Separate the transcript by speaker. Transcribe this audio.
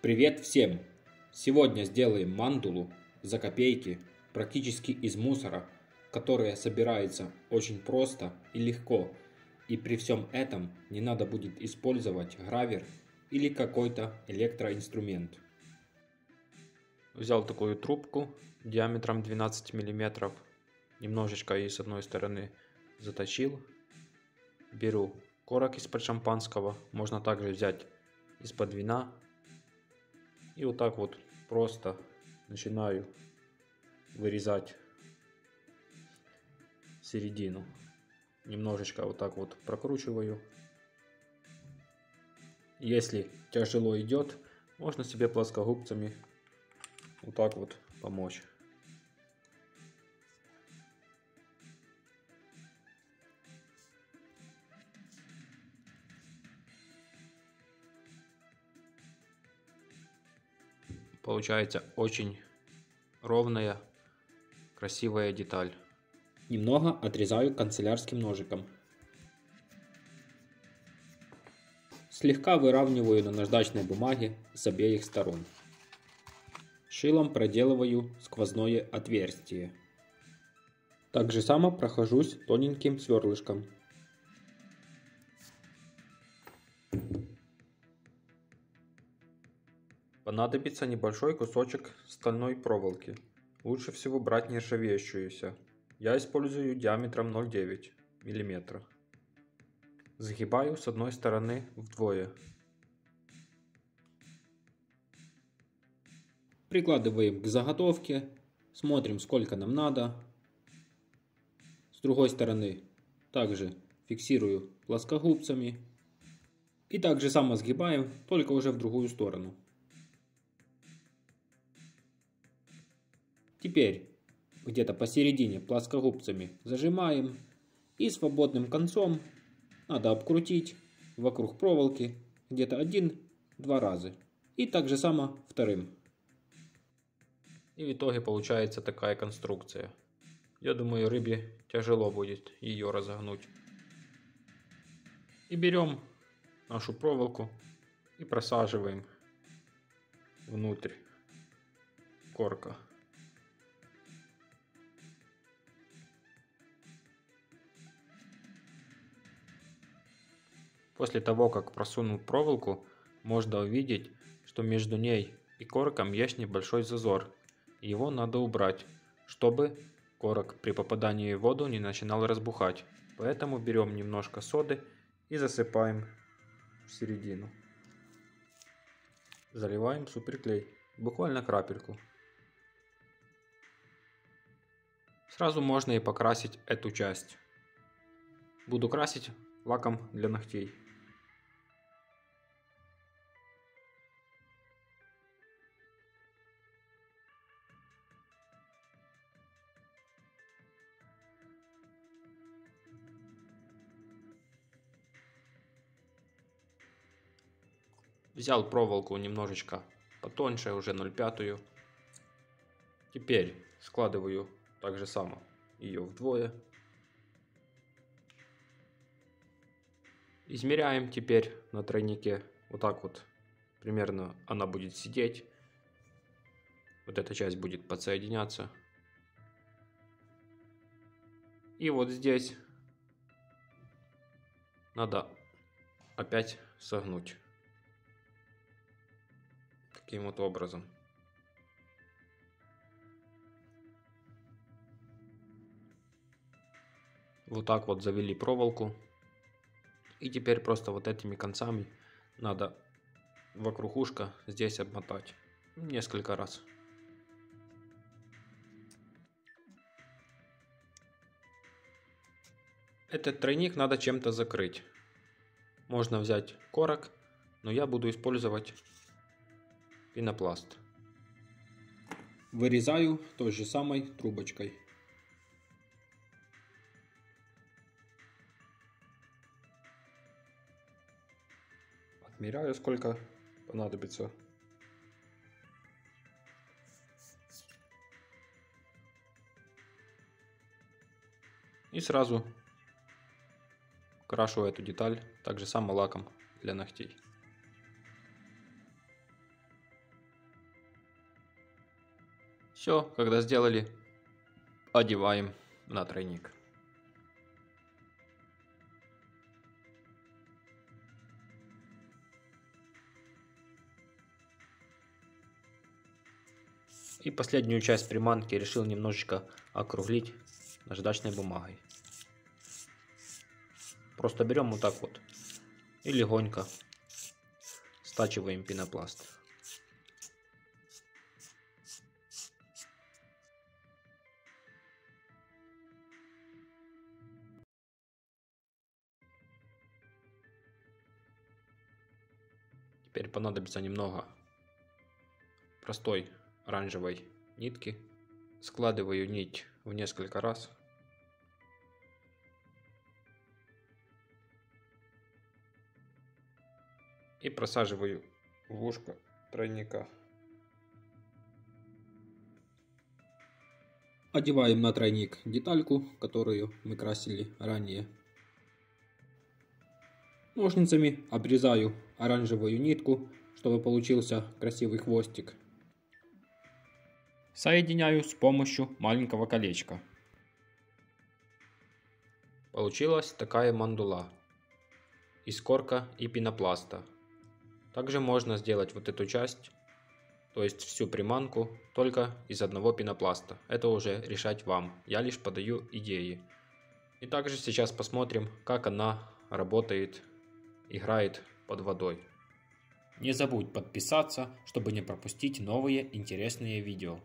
Speaker 1: Привет всем! Сегодня сделаем мандулу за копейки практически из мусора, которая собирается очень просто и легко. И при всем этом не надо будет использовать гравер или какой-то электроинструмент. Взял такую трубку диаметром 12 мм, немножечко ее с одной стороны заточил. Беру корок из-под шампанского, можно также взять из-под вина и вот так вот просто начинаю вырезать середину. Немножечко вот так вот прокручиваю. Если тяжело идет, можно себе плоскогубцами вот так вот помочь. Получается очень ровная, красивая деталь. Немного отрезаю канцелярским ножиком. Слегка выравниваю на наждачной бумаге с обеих сторон. Шилом проделываю сквозное отверстие. Так же само прохожусь тоненьким сверлышком. Понадобится небольшой кусочек стальной проволоки. Лучше всего брать нержавеющуюся. Я использую диаметром 0,9 мм. Загибаю с одной стороны вдвое. Прикладываем к заготовке, смотрим сколько нам надо. С другой стороны также фиксирую плоскогубцами. И также само сгибаем, только уже в другую сторону. Теперь где-то посередине плоскогубцами зажимаем и свободным концом надо обкрутить вокруг проволоки где-то один-два раза. И так же само вторым. И в итоге получается такая конструкция. Я думаю, рыбе тяжело будет ее разогнуть. И берем нашу проволоку и просаживаем внутрь корка. После того, как просунул проволоку, можно увидеть, что между ней и корком есть небольшой зазор. Его надо убрать, чтобы корок при попадании в воду не начинал разбухать. Поэтому берем немножко соды и засыпаем в середину. Заливаем суперклей, буквально крапельку. Сразу можно и покрасить эту часть. Буду красить лаком для ногтей. Взял проволоку немножечко потоньше, уже 0,5. Теперь складываю так же само ее вдвое. Измеряем теперь на тройнике. Вот так вот примерно она будет сидеть. Вот эта часть будет подсоединяться. И вот здесь надо опять согнуть таким вот образом. Вот так вот завели проволоку. И теперь просто вот этими концами надо вокруг ушка здесь обмотать несколько раз. Этот тройник надо чем-то закрыть. Можно взять корок, но я буду использовать пенопласт. Вырезаю той же самой трубочкой. Отмеряю, сколько понадобится. И сразу крашу эту деталь также само лаком для ногтей. Все, когда сделали, одеваем на тройник. И последнюю часть приманки решил немножечко округлить наждачной бумагой. Просто берем вот так вот и легонько стачиваем пенопласт. Теперь понадобится немного простой оранжевой нитки. Складываю нить в несколько раз. И просаживаю в ушко тройника. Одеваем на тройник детальку, которую мы красили ранее. Ножницами обрезаю оранжевую нитку, чтобы получился красивый хвостик. Соединяю с помощью маленького колечка. Получилась такая мандула из корка и пенопласта. Также можно сделать вот эту часть, то есть всю приманку, только из одного пенопласта. Это уже решать вам, я лишь подаю идеи. И также сейчас посмотрим, как она работает играет под водой. Не забудь подписаться, чтобы не пропустить новые интересные видео.